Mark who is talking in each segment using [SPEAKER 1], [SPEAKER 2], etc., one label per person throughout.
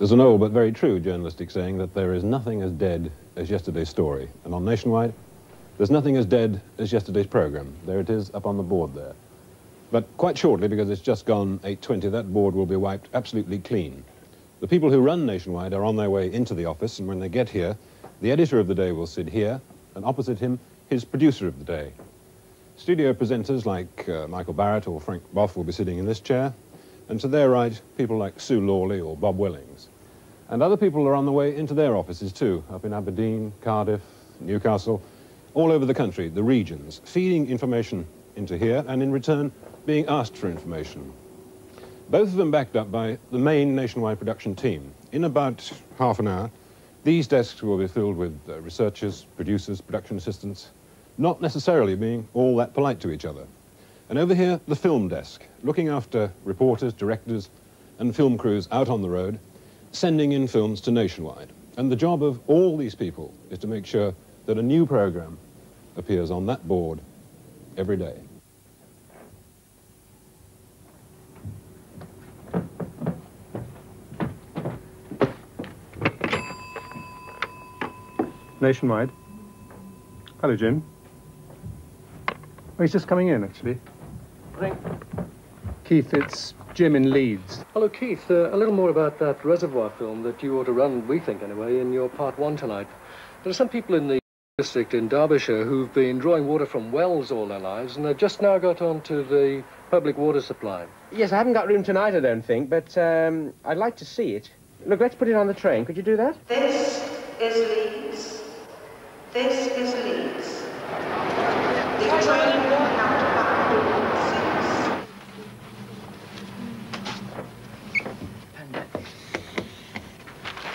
[SPEAKER 1] There's an old but very true journalistic saying that there is nothing as dead as yesterday's story. And on Nationwide, there's nothing as dead as yesterday's programme. There it is up on the board there. But quite shortly, because it's just gone 8.20, that board will be wiped absolutely clean. The people who run Nationwide are on their way into the office, and when they get here, the editor of the day will sit here, and opposite him, his producer of the day. Studio presenters like uh, Michael Barrett or Frank Bough will be sitting in this chair, and to their right, people like Sue Lawley or Bob Wellings. And other people are on the way into their offices too, up in Aberdeen, Cardiff, Newcastle, all over the country, the regions, feeding information into here and in return being asked for information. Both of them backed up by the main nationwide production team. In about half an hour, these desks will be filled with uh, researchers, producers, production assistants, not necessarily being all that polite to each other. And over here, the film desk, looking after reporters, directors, and film crews out on the road, sending in films to Nationwide. And the job of all these people is to make sure that a new program appears on that board every day.
[SPEAKER 2] Nationwide. Hello, Jim. Oh, he's just coming in, actually. Keith, it's Jim in Leeds.
[SPEAKER 3] Hello, Keith. Uh, a little more about that reservoir film that you ought to run, we think anyway, in your part one tonight. There are some people in the district in Derbyshire who've been drawing water from wells all their lives, and they've just now got onto the public water supply.
[SPEAKER 4] Yes, I haven't got room tonight, I don't think, but um, I'd like to see it. Look, let's put it on the train. Could you do that?
[SPEAKER 5] This is Leeds. This is Leeds. The train out of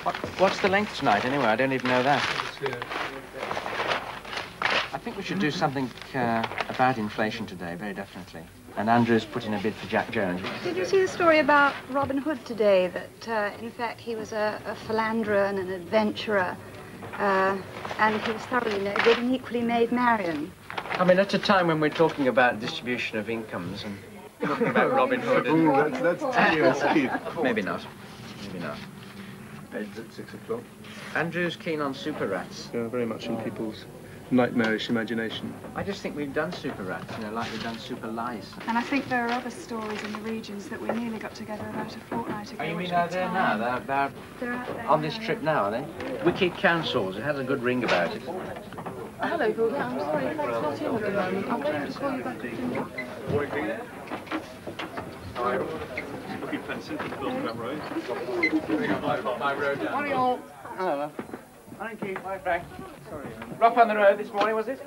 [SPEAKER 6] What, what's the length tonight, anyway? I don't even know that. I think we should do something uh, about inflation today, very definitely. And Andrew's put in a bid for Jack Jones.
[SPEAKER 7] Did you see the story about Robin Hood today? That, uh, in fact, he was a, a philanderer and an adventurer. Uh, and he was thoroughly no good and equally made Marion.
[SPEAKER 6] I mean, at a time when we're talking about distribution of incomes and talking about Robin Hood. And...
[SPEAKER 2] Ooh, that's, that's tenuous, Keith.
[SPEAKER 6] Maybe not. Maybe not.
[SPEAKER 2] It's at six o'clock.
[SPEAKER 6] Andrew's keen on super rats.
[SPEAKER 2] Yeah, very much in people's nightmarish imagination.
[SPEAKER 6] I just think we've done super rats, you know, like we've done super lice.
[SPEAKER 7] And I think there are other stories in the regions that we nearly got together about a fortnight ago.
[SPEAKER 6] Oh, you mean
[SPEAKER 7] were
[SPEAKER 6] out there now? They're, they're
[SPEAKER 7] They're out there
[SPEAKER 6] on this
[SPEAKER 7] now.
[SPEAKER 6] trip now, are they? Wicked Councils. It has a good ring about it.
[SPEAKER 8] Hello, Gordon. I'm sorry, Frank's not in at the moment. I'm get him to call you back if you need.
[SPEAKER 2] Looking fancy for the film road.
[SPEAKER 6] Morning all. Hello. Morning, Keith. Morning, Frank. Sorry. Rough on the road this morning, was it?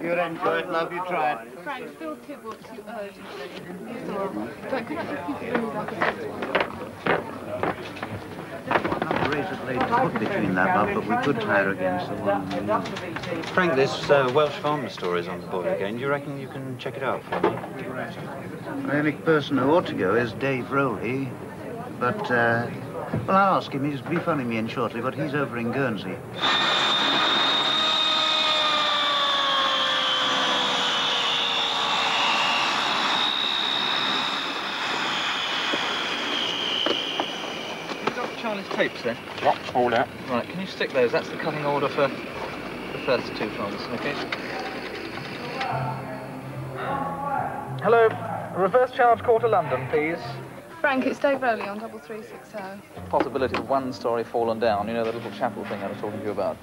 [SPEAKER 9] You enjoyed, love, you tried.
[SPEAKER 8] Frank, Phil Tibble too urgently. He's. Don't, can I ask you
[SPEAKER 9] razor blade between that but we could tie her against the one.
[SPEAKER 10] Frank, this uh, Welsh farmer story is on the board again. Do you reckon you can check it out for me?
[SPEAKER 9] The only person who ought to go is Dave Rowley, but, uh, well, I'll ask him. He's be phoning me in shortly, but he's over in Guernsey.
[SPEAKER 6] Tapes then? Yep, all out. Right, can you stick those? That's the cutting order for the first two films, okay? Hello, reverse charge call to London, please.
[SPEAKER 8] Frank, it's Dave Rowley on double three six oh.
[SPEAKER 6] Possibility of one story fallen down, you know, the little chapel thing I was talking to you about.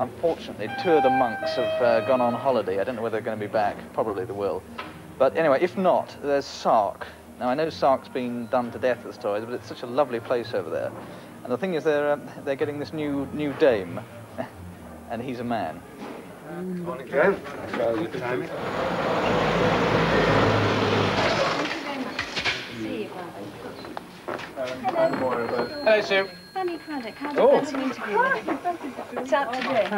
[SPEAKER 6] Unfortunately, two of the monks have uh, gone on holiday. I don't know whether they're going to be back. Probably they will. But anyway, if not, there's Sark. Now, I know Sark's been done to death at the stories, but it's such a lovely place over there. And the thing is, they're, uh, they're getting this new, new dame, and he's a man.
[SPEAKER 9] Morning, Joe.
[SPEAKER 7] See you,
[SPEAKER 6] Hello, Sue.
[SPEAKER 7] Fanny Cradock, how
[SPEAKER 6] Oh.
[SPEAKER 7] did that interview? It's out today.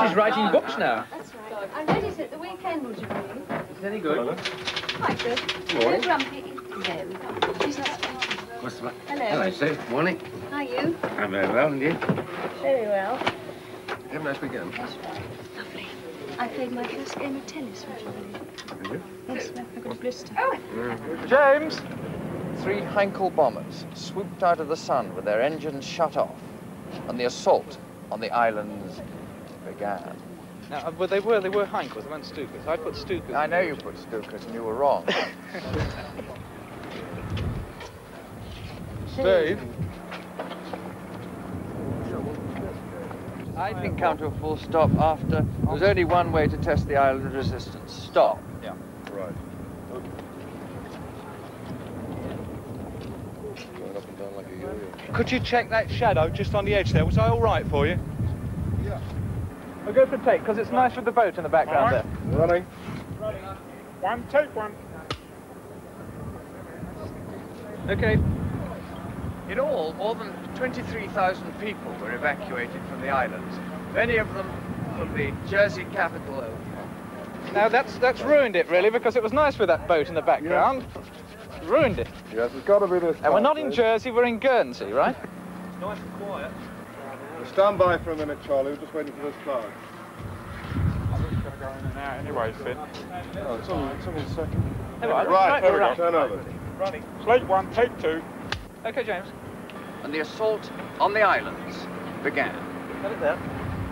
[SPEAKER 6] She's writing books now.
[SPEAKER 7] That's right. I read it at the weekend, would you believe?
[SPEAKER 6] Is it any good?
[SPEAKER 7] Quite good. No grumpy. There we go. She's not
[SPEAKER 9] What's the matter?
[SPEAKER 7] Hello.
[SPEAKER 9] Hello, Sue. Morning.
[SPEAKER 7] How are you?
[SPEAKER 9] I'm very well, and you?
[SPEAKER 7] Very well.
[SPEAKER 9] Have a nice weekend.
[SPEAKER 7] That's right. Lovely. I played my first game of tennis, would you believe?
[SPEAKER 9] Did you?
[SPEAKER 7] Yes, I got a blister.
[SPEAKER 6] Oh, James!
[SPEAKER 11] three Heinkel bombers swooped out of the sun with their engines shut off, and the assault on the islands began.
[SPEAKER 8] Now, uh, well, they were they were Heinkels, they weren't Stukas. I put Stukas.
[SPEAKER 11] I know you put Stukas, and you were wrong.
[SPEAKER 8] Dave.
[SPEAKER 11] I didn't come to a full stop after. There was only one way to test the island resistance. Stop.
[SPEAKER 8] Yeah.
[SPEAKER 3] Right. Going up and down like a yo-yo.
[SPEAKER 8] Could you check that shadow just on the edge there? Was I all right for you?
[SPEAKER 3] Yeah.
[SPEAKER 8] I'll go for a take, because it's nice with the boat in the background
[SPEAKER 3] All right. Running.
[SPEAKER 8] One, take one. Okay.
[SPEAKER 11] In all, more than 23,000 people were evacuated from the islands, many of them from the Jersey capital.
[SPEAKER 8] Now that's that's ruined it really, because it was nice with that boat in the background. Ruined it.
[SPEAKER 3] Yes, it's got to be this.
[SPEAKER 8] And we're not in Jersey, we're in Guernsey, right?
[SPEAKER 3] It's nice and quiet. Stand by for a minute, Charlie. We're just waiting for this cloud.
[SPEAKER 8] I'm just going to go in and out anyway, Finn.
[SPEAKER 3] Oh, it's only, it's only a second.
[SPEAKER 8] Right,
[SPEAKER 3] Right, there we go. Turn over.
[SPEAKER 8] Running. Slate one, take two. Okay, James.
[SPEAKER 11] And the assault on the islands began.
[SPEAKER 8] Got it there.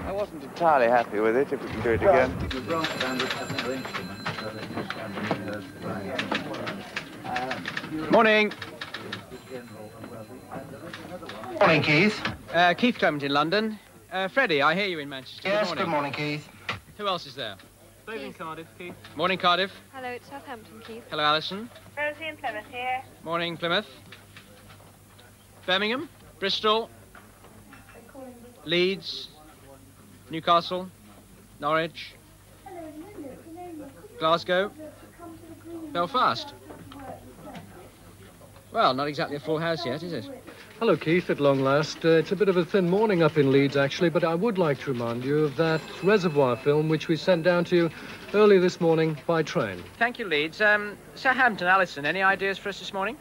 [SPEAKER 11] I wasn't entirely happy with it, if we can do it again.
[SPEAKER 9] The brass band was having no instruments, so they just had the rehearsed
[SPEAKER 6] Morning.
[SPEAKER 12] Morning, Keith.
[SPEAKER 6] Uh, Keith Clement in London. Uh, Freddie, I hear you in Manchester.
[SPEAKER 12] Yes,
[SPEAKER 6] good
[SPEAKER 12] good
[SPEAKER 6] morning.
[SPEAKER 12] morning, Keith.
[SPEAKER 6] Who else is there?
[SPEAKER 8] Dave in Cardiff, Keith.
[SPEAKER 6] Morning, Cardiff.
[SPEAKER 13] Hello, it's Southampton, Keith.
[SPEAKER 6] Hello, Alison.
[SPEAKER 5] Rosie and Plymouth here.
[SPEAKER 6] Morning, Plymouth. Birmingham, Bristol, Leeds, Newcastle, Norwich, Glasgow, Belfast. Well, not exactly a full house yet, is it?
[SPEAKER 3] Hello, Keith, at long last. Uh, it's a bit of a thin morning up in Leeds, actually, but I would like to remind you of that reservoir film which we sent down to you early this morning by train.
[SPEAKER 6] Thank you, Leeds. Um, Southampton, Alison, any ideas for us this morning?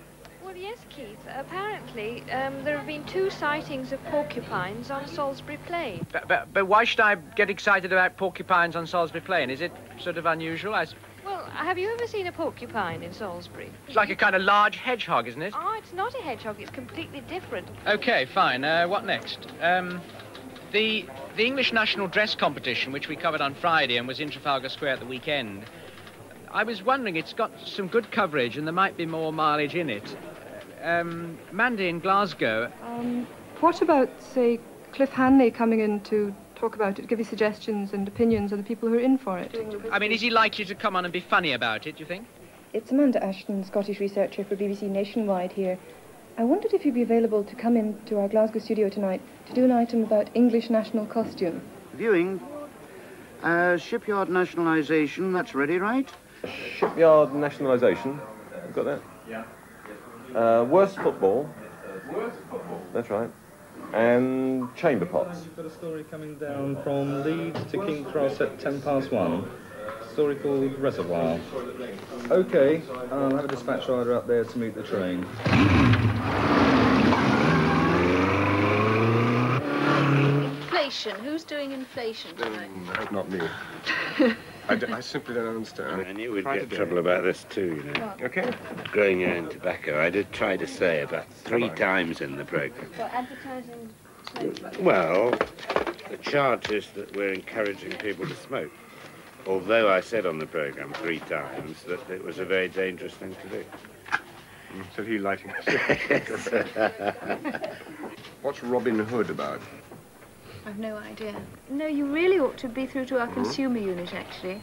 [SPEAKER 13] Yes, Keith. Apparently, um, there have been two sightings of porcupines on Salisbury Plain.
[SPEAKER 6] But, but, but why should I get excited about porcupines on Salisbury Plain? Is it sort of unusual? I
[SPEAKER 13] Well, have you ever seen a porcupine in Salisbury?
[SPEAKER 6] It's like a kind of large hedgehog, isn't it?
[SPEAKER 13] Oh, it's not a hedgehog. It's completely different.
[SPEAKER 6] Okay, fine. Uh, what next? Um, the the English national dress competition, which we covered on Friday and was in Trafalgar Square at the weekend. I was wondering, it's got some good coverage and there might be more mileage in it. Um, Mandy in Glasgow,
[SPEAKER 14] Um, what about, say, Cliff Hanley coming in to talk about it, give you suggestions and opinions of the people who are in for it?
[SPEAKER 6] I mean, is he likely to come on and be funny about it, do you think?
[SPEAKER 14] It's Amanda Ashton, Scottish researcher for BBC Nationwide here. I wondered if you'd be available to come in to our Glasgow studio tonight to do an item about English national costume.
[SPEAKER 9] Viewing. Uh, shipyard nationalisation, that's ready, right?
[SPEAKER 15] Shipyard nationalisation. Got that?
[SPEAKER 16] Yeah.
[SPEAKER 15] Uh, worst football. That's right. And chamber pots.
[SPEAKER 16] You've got a story coming down from Leeds to King's Cross at 10 past one. Story called Reservoir. Okay, I'll have a dispatch rider up there to meet the train.
[SPEAKER 17] Inflation. Who's doing inflation tonight?
[SPEAKER 18] That's not me. I, d- I simply don't understand.
[SPEAKER 19] I knew we'd
[SPEAKER 18] Try
[SPEAKER 19] get
[SPEAKER 18] to
[SPEAKER 19] trouble about this too, you know.
[SPEAKER 18] Okay.
[SPEAKER 19] Growing your own tobacco. I did try to say about three times in the program.
[SPEAKER 17] For advertising smoking?
[SPEAKER 19] Well, the charge is that we're encouraging people to smoke. Although I said on the program three times that it was a very dangerous thing to do.
[SPEAKER 18] Mm, so he lighting What's Robin Hood about?
[SPEAKER 17] I've no idea. No, you really ought to be through to our consumer unit, actually.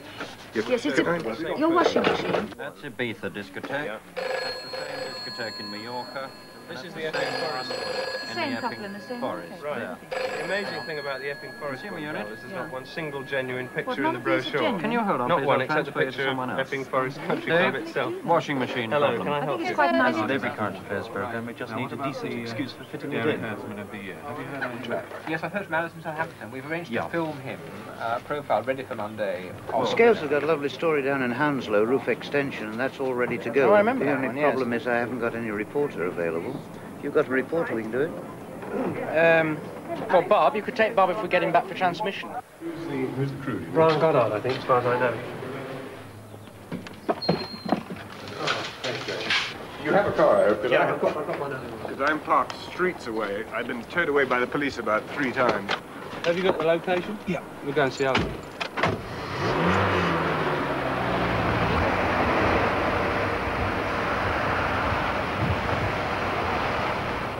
[SPEAKER 18] Yes,
[SPEAKER 17] Yes, it's a, your washing machine.
[SPEAKER 10] That's Ibiza discotheque. That's the same discotheque in Mallorca.
[SPEAKER 8] This is
[SPEAKER 10] That's
[SPEAKER 8] the
[SPEAKER 10] same
[SPEAKER 8] Epping
[SPEAKER 10] one
[SPEAKER 8] Forest.
[SPEAKER 10] In
[SPEAKER 17] Same
[SPEAKER 10] the
[SPEAKER 17] couple
[SPEAKER 10] Epping
[SPEAKER 17] in the same
[SPEAKER 10] Forest.
[SPEAKER 17] outfit.
[SPEAKER 8] Right. The amazing thing about the Epping Forest
[SPEAKER 10] Consumer
[SPEAKER 8] one,
[SPEAKER 10] unit?
[SPEAKER 8] Carl, is there's
[SPEAKER 17] Yeah.
[SPEAKER 8] not one single genuine picture
[SPEAKER 17] What,
[SPEAKER 8] in the
[SPEAKER 17] a piece of
[SPEAKER 8] brochure.
[SPEAKER 10] Can you hold on,
[SPEAKER 8] Not
[SPEAKER 10] please?
[SPEAKER 8] one, except a
[SPEAKER 10] transfer you to
[SPEAKER 8] picture of
[SPEAKER 10] someone else.
[SPEAKER 8] Epping Forest hmm? Country
[SPEAKER 10] Dave,
[SPEAKER 8] Club eh? itself.
[SPEAKER 10] Washing machine
[SPEAKER 8] Hello,
[SPEAKER 10] problem.
[SPEAKER 8] can I help
[SPEAKER 17] it's
[SPEAKER 8] you?
[SPEAKER 17] quite nice.
[SPEAKER 10] Not every current affairs program. We just need a decent uh, excuse for fitting it in.
[SPEAKER 18] Uh, have you heard any track?
[SPEAKER 20] Yes, I've heard from Alice from Southampton. We've arranged
[SPEAKER 10] Yeah.
[SPEAKER 20] to film him, uh, profile ready for Monday.
[SPEAKER 9] Well, oh. Scales has got a lovely story down in Hounslow, roof extension, and that's all ready to go.
[SPEAKER 20] Oh, I remember
[SPEAKER 9] the only problem is I haven't got any reporter available. If you've got a reporter, we can do it.
[SPEAKER 6] Um, well, Bob, you could take Bob if we get him back for transmission.
[SPEAKER 18] Who's the crew?
[SPEAKER 2] Brian Goddard, I think, as far as I know.
[SPEAKER 18] You're have a car, I hope, 'cause
[SPEAKER 14] Yeah,
[SPEAKER 18] I-
[SPEAKER 14] I've got, I've got one.
[SPEAKER 18] Because I'm parked streets away. I've been towed away by the police about three times.
[SPEAKER 21] Have you got the location?
[SPEAKER 14] Yeah.
[SPEAKER 21] We'll go and see Alan.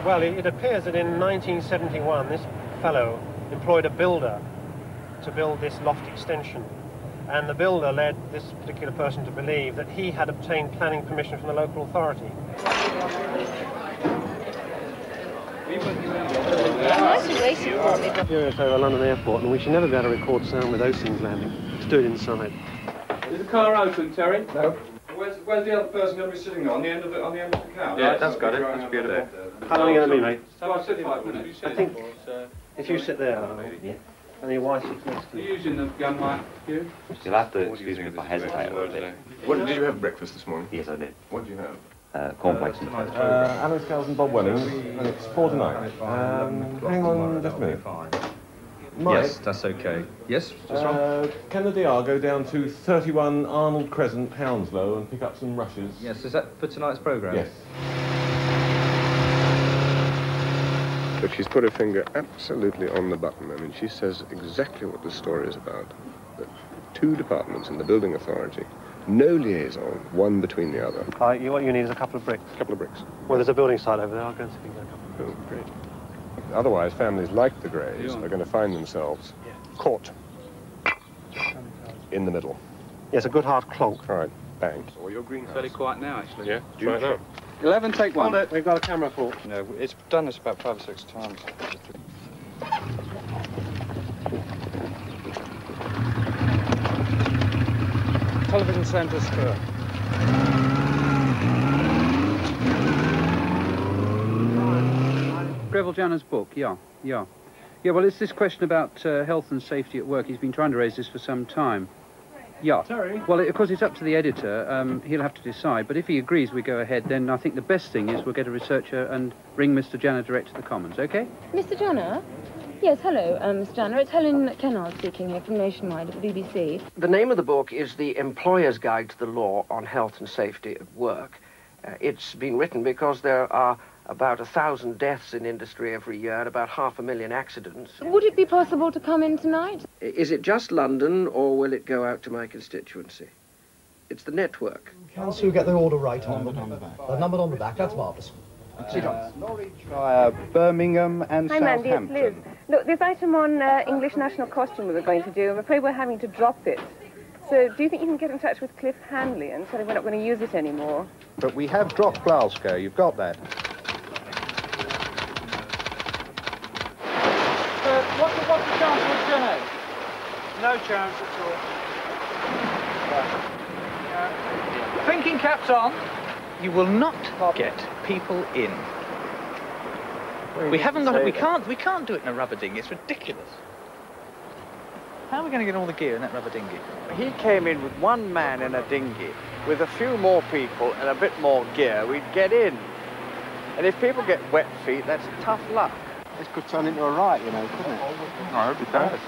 [SPEAKER 14] Well, it, it appears that in 1971, this fellow employed a builder to build this loft extension. And the builder led this particular person to believe that he had obtained planning permission from the local authority. Here at over London Airport, and we should never be able to record sound with those things landing. Let's do it inside.
[SPEAKER 2] Is the car open, Terry? No. Where's, where's the other person going to be sitting on the end of the on the end of the couch?
[SPEAKER 18] Yeah, that's got it. That's beautiful.
[SPEAKER 14] How long are you going to be, mate?
[SPEAKER 2] So I'll sit five minutes. You sit
[SPEAKER 14] I think
[SPEAKER 2] for us, uh,
[SPEAKER 14] if you sit there, yeah. and your wife sits next to
[SPEAKER 2] Are
[SPEAKER 14] you.
[SPEAKER 2] you using the gun mic, you?
[SPEAKER 16] You'll have to excuse me if I hesitate a little bit.
[SPEAKER 18] What did you have breakfast this morning?
[SPEAKER 16] Yes, I did.
[SPEAKER 18] What did you have?
[SPEAKER 16] Uh, cornflakes and
[SPEAKER 15] Uh, Alan Scales and Bob Welling, and it's for tonight. Um, hang on just a minute. Mike,
[SPEAKER 2] Yes, that's okay. Yes, just wrong.
[SPEAKER 15] uh, can the DR go down to 31 Arnold Crescent, Hounslow, and pick up some rushes?
[SPEAKER 2] Yes, is that for tonight's programme?
[SPEAKER 15] Yes.
[SPEAKER 18] But she's put her finger absolutely on the button. I mean, she says exactly what the story is about. That two departments in the building authority, no liaison, one between the other.
[SPEAKER 14] Uh, you, what you need is a couple of bricks.
[SPEAKER 18] A couple of bricks.
[SPEAKER 14] Well, there's a building site over there. I'll go and see if we can get a couple.
[SPEAKER 18] Oh, great. Otherwise, families like the Greys are going to find themselves caught in the middle.
[SPEAKER 14] Yes, a good hard clonk.
[SPEAKER 18] All right, bang. Or your greenhouse.
[SPEAKER 21] Fairly quiet now, actually.
[SPEAKER 18] Yeah, try it now.
[SPEAKER 21] 11, take one.
[SPEAKER 14] Hold it. We've got a camera for.
[SPEAKER 21] No, it's done this about five or six times. Television centre spur.
[SPEAKER 22] Greville Janner's book, yeah, yeah. Yeah, well, it's this question about uh, health and safety at work. He's been trying to raise this for some time. Yeah.
[SPEAKER 14] Terry?
[SPEAKER 22] Well, of course, it's up to the editor. Um, he'll have to decide. But if he agrees we go ahead, then I think the best thing is we'll get a researcher and bring Mr. Janner direct to the Commons, OK?
[SPEAKER 7] Mr. Janner? Yes, hello, um, Mr. Janner. It's Helen Kennard speaking here from Nationwide at the BBC.
[SPEAKER 11] The name of the book is The Employer's Guide to the Law on Health and Safety at Work. Uh, it's been written because there are about a thousand deaths in industry every year and about half a million accidents.
[SPEAKER 7] Would it be possible to come in tonight?
[SPEAKER 11] Is it just London or will it go out to my constituency? It's the network.
[SPEAKER 23] Can Sue get the order right on them? The back? The number on the back, that's marvellous.
[SPEAKER 21] Via Birmingham and
[SPEAKER 24] Hi, Mandy, it's Liz. Look, this item on uh, English national costume we were going to do, I'm afraid we're having to drop it. So do you think you can get in touch with Cliff Hanley and tell him we're not going to use it anymore?
[SPEAKER 21] But we have dropped Glasgow, you've got that.
[SPEAKER 8] Uh, what's, the, what's the chance with Jenny? No chance at all. Thinking caps on.
[SPEAKER 25] You will not get people in. We haven't got it. We can't. We can't do it in a rubber dinghy. It's ridiculous. How are we going to get all the gear in that rubber dinghy?
[SPEAKER 11] He came in with one man in a dinghy, with a few more people and a bit more gear, we'd get in. And if people get wet feet, that's tough luck.
[SPEAKER 21] This could turn into a riot, you know, couldn't it?
[SPEAKER 11] I hope it does.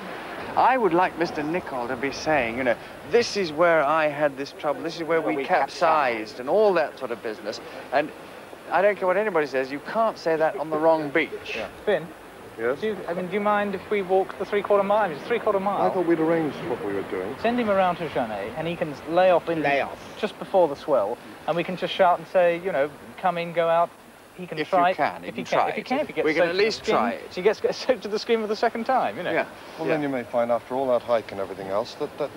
[SPEAKER 11] I would like Mr. Nichol to be saying, you know, this is where I had this trouble, this is where we, capsized, and all that sort of business. And I don't care what anybody says, you can't say that on the wrong beach.
[SPEAKER 8] Finn?
[SPEAKER 18] Yes?
[SPEAKER 8] Do you, I mean, do you mind if we walk the three-quarter mile? It's three-quarter mile.
[SPEAKER 18] I thought we'd arranged what we were doing.
[SPEAKER 8] Send him around to Janet, and he can lay off in lay off just before the swell, and we can just shout and say, you know, come in, go out. He can
[SPEAKER 11] If
[SPEAKER 8] try
[SPEAKER 11] you can, you
[SPEAKER 8] if
[SPEAKER 11] can
[SPEAKER 8] he can,
[SPEAKER 11] try
[SPEAKER 8] if he
[SPEAKER 11] it.
[SPEAKER 8] can, if he gets
[SPEAKER 11] We can at least
[SPEAKER 8] skin,
[SPEAKER 11] try it.
[SPEAKER 8] If he gets, gets soaked to the skin for the second time, you know.
[SPEAKER 11] Yeah.
[SPEAKER 26] Well, then you may find after all that hike and everything else that, that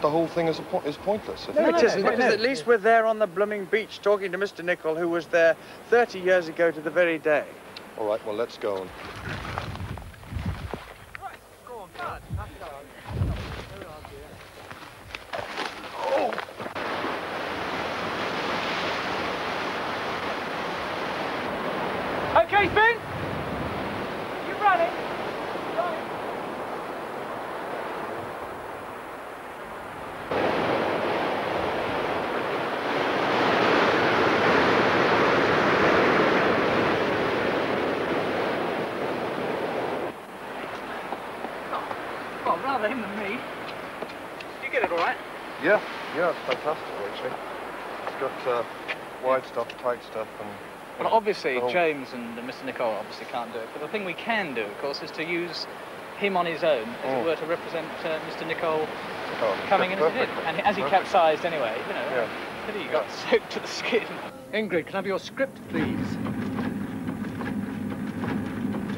[SPEAKER 26] the whole thing is, a po- is pointless.
[SPEAKER 11] No, it isn't, because at least we're there on the blooming beach talking to Mr. Nichol, who was there 30 years ago to the very day.
[SPEAKER 26] All right, well, let's go.
[SPEAKER 8] Okay, Finn. You running? Oh, rather him than me. Did you get it all right?
[SPEAKER 26] Yeah, yeah, it's fantastic, actually. It's got uh,
[SPEAKER 27] wide stuff, tight stuff, and
[SPEAKER 22] Well, obviously,
[SPEAKER 27] the whole-
[SPEAKER 22] James and Mr. Nicole obviously can't do it, but the thing we can do, of course, is to use him on his own, as
[SPEAKER 27] Mm.
[SPEAKER 22] it were, to represent uh, Mr. Nicole
[SPEAKER 27] Oh,
[SPEAKER 22] coming in as he did. And as he
[SPEAKER 27] perfectly.
[SPEAKER 22] capsized anyway, you know,
[SPEAKER 27] Yeah.
[SPEAKER 22] pity he got soaked to the skin.
[SPEAKER 3] Ingrid, can I have your script, please?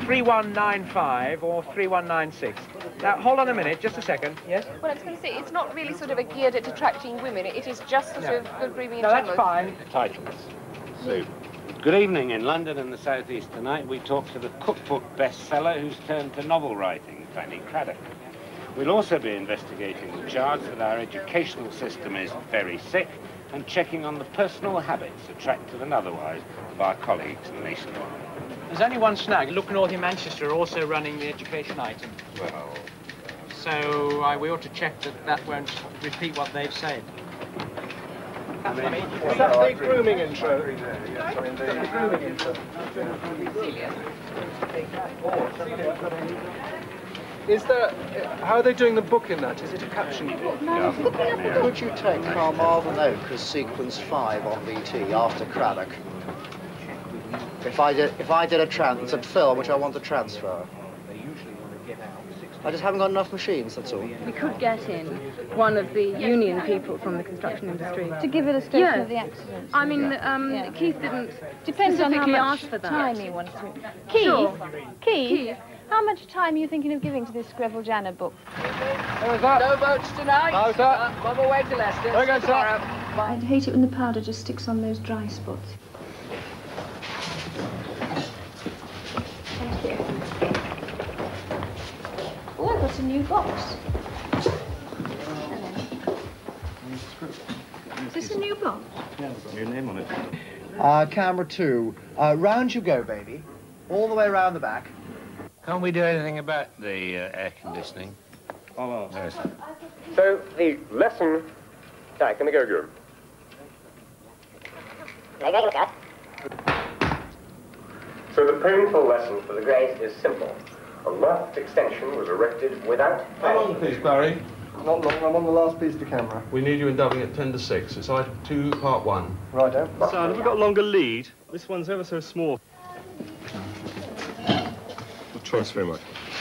[SPEAKER 6] 3195 or 3196. Now, hold on a minute, just a second. Yes?
[SPEAKER 24] Well, I was going to say, it's not really sort of a geared at attracting women. It is just sort
[SPEAKER 6] No.
[SPEAKER 24] of good breathing in
[SPEAKER 6] No, that's fine.
[SPEAKER 19] Titles. So, good evening. In London and the South East tonight, we talk to the cookbook bestseller who's turned to novel writing, Fanny Cradock. We'll also be investigating the charge that our educational system is very sick and checking on the personal habits, attractive and otherwise, of our colleagues nationwide.
[SPEAKER 6] There's only one snag. Look North in Manchester are also running the education item.
[SPEAKER 19] Well,
[SPEAKER 6] So uh, we ought to check that that won't repeat what they've said.
[SPEAKER 3] Is that the grooming intro? The grooming intro. Is there, how are they doing the book in that? Is it a caption book?
[SPEAKER 23] Could you take Carmarthen Oak as sequence five on VT after Cradock? If I did, if I did a trans, a film which I want to transfer. I just haven't got enough machines, that's all.
[SPEAKER 28] We could get in one of the union people from the construction industry.
[SPEAKER 17] To give illustration
[SPEAKER 28] Yeah.
[SPEAKER 17] of the accident.
[SPEAKER 28] I mean,
[SPEAKER 17] Yeah.
[SPEAKER 28] um,
[SPEAKER 17] Yeah.
[SPEAKER 28] Keith didn't
[SPEAKER 17] Depends on how
[SPEAKER 28] specifically
[SPEAKER 17] much
[SPEAKER 28] ask for that.
[SPEAKER 17] time he wants to. Keith,
[SPEAKER 28] Sure.
[SPEAKER 17] Keith,
[SPEAKER 28] Keith.
[SPEAKER 17] how much time are you thinking of giving to this Greville Janner book?
[SPEAKER 3] No
[SPEAKER 28] votes tonight.
[SPEAKER 3] No, sir.
[SPEAKER 28] One more way to Leicester.
[SPEAKER 3] Very good, sir.
[SPEAKER 17] I'd hate it when the powder just sticks on those dry spots. Thank you. Oh, I got a new box. Is this a new box?
[SPEAKER 27] Yeah, it's got your name on it.
[SPEAKER 23] Uh, camera two. Uh, round you go, baby. All the way round the back.
[SPEAKER 19] Can't we do anything about the uh, air conditioning?
[SPEAKER 15] I'll
[SPEAKER 19] Yes.
[SPEAKER 15] So, the lesson... Tak, kan ik ook doen. So the painful lesson for the grade is simple. A loft extension was erected without...
[SPEAKER 27] How long, please, Barry? Not long. I'm on the last piece to camera.
[SPEAKER 15] We need you in dubbing at 10 to 6. It's item 2, part 1.
[SPEAKER 27] Right, Righto.
[SPEAKER 15] Son, have we got a longer lead? This one's ever so small.
[SPEAKER 18] Thanks very much.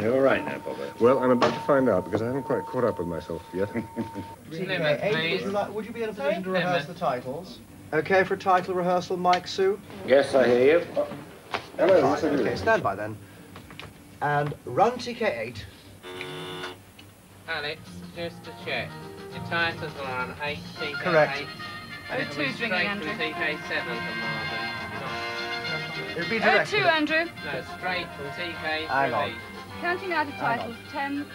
[SPEAKER 19] You're all right now, Bobby.
[SPEAKER 18] Well, I'm about to find out because I haven't quite caught up with myself yet.
[SPEAKER 23] TK8, would, you like, would you be in a position to rehearse the titles? Okay for a title rehearsal, Mike Sue?
[SPEAKER 19] Yes, I hear you.
[SPEAKER 18] Hello,
[SPEAKER 23] Right, okay, stand by then. And run TK8.
[SPEAKER 29] Alex, just to check. Your titles are on 8 TK8.
[SPEAKER 23] Correct.
[SPEAKER 29] And it'll be
[SPEAKER 28] O2's ringing,
[SPEAKER 29] straight
[SPEAKER 28] Andrew.
[SPEAKER 29] from TK7 from Marvin.
[SPEAKER 23] It'll be
[SPEAKER 28] Oh,
[SPEAKER 23] direct.
[SPEAKER 28] two, Andrew.
[SPEAKER 29] No, straight from TK
[SPEAKER 23] Hang on.
[SPEAKER 28] Counting out of
[SPEAKER 23] Hang
[SPEAKER 28] titles, ten,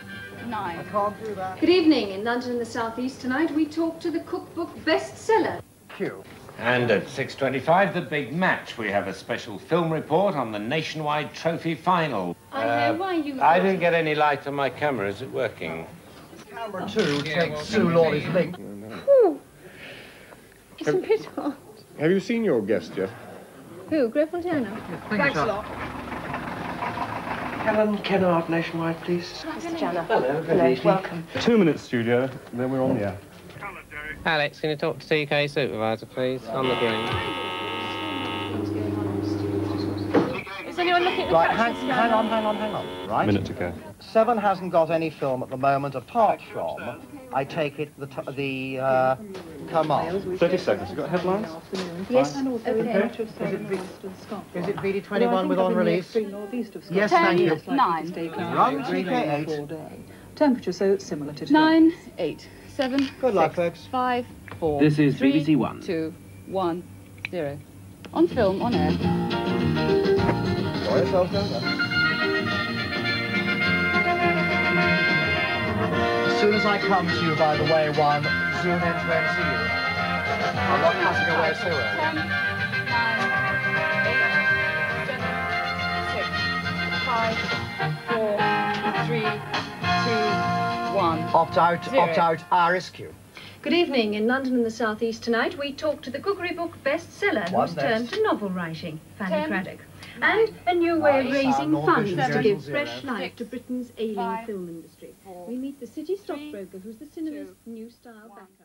[SPEAKER 28] nine.
[SPEAKER 23] I can't do that.
[SPEAKER 28] Good evening. In London and the South East tonight, we talk to the cookbook bestseller.
[SPEAKER 23] Cue.
[SPEAKER 19] And at 6.25, the big match. We have a special film report on the nationwide trophy final.
[SPEAKER 28] I know why you-
[SPEAKER 19] I didn't get any light on my camera. Is it working?
[SPEAKER 23] Camera two takes Sue Lawley's link.
[SPEAKER 17] Ooh, it's a bit hot.
[SPEAKER 18] Have you seen your guest yet?
[SPEAKER 17] Who, Greville Janner?
[SPEAKER 23] Thanks a lot.
[SPEAKER 3] Helen Kennard, Nationwide, please.
[SPEAKER 17] Mr. Janner.
[SPEAKER 3] Hello, good
[SPEAKER 17] Hello,
[SPEAKER 3] evening.
[SPEAKER 17] welcome.
[SPEAKER 15] Two minutes, studio, then we're on the air.
[SPEAKER 29] Alex, can you talk to TK Supervisor, please? On the green.
[SPEAKER 17] Is anyone looking at the
[SPEAKER 23] Right, hang, hang on, hang on, hang on. Right?
[SPEAKER 15] Minute to go.
[SPEAKER 23] Seven hasn't got any film at the moment apart from, I take it, the, t- the uh, Kamal.
[SPEAKER 15] 30 seconds. You got headlines?
[SPEAKER 23] Yes,
[SPEAKER 15] Fine.
[SPEAKER 23] okay.
[SPEAKER 15] Okay.
[SPEAKER 23] Is it BD21 with on release? Yes, thank you.
[SPEAKER 28] Nine.
[SPEAKER 23] Run TK8.
[SPEAKER 28] Temperature so similar to Nine, eight, seven,
[SPEAKER 23] Good luck,
[SPEAKER 28] six,
[SPEAKER 23] folks.
[SPEAKER 28] five, four,
[SPEAKER 30] This is
[SPEAKER 28] three,
[SPEAKER 30] BBC One.
[SPEAKER 28] two, one, zero. On film, on air.
[SPEAKER 23] Enjoy yourself down there. As soon as I come to you, by the way, one, zoom in to MCU. I'm not passing away so early.
[SPEAKER 28] Ten, nine, eight, seven, six, five, four, three, two, one.
[SPEAKER 23] Opt out,
[SPEAKER 28] Zero.
[SPEAKER 23] opt out, Iris Q.
[SPEAKER 28] Good evening. In London and the South East tonight, we talk to the cookery book bestseller
[SPEAKER 23] What
[SPEAKER 28] who's
[SPEAKER 23] next?
[SPEAKER 28] turned to novel writing, Fanny Ten. Cradock. And a new way of raising funds to give fresh life to Britain's ailing film industry. We meet the city stockbroker who's the cinema's new style backup.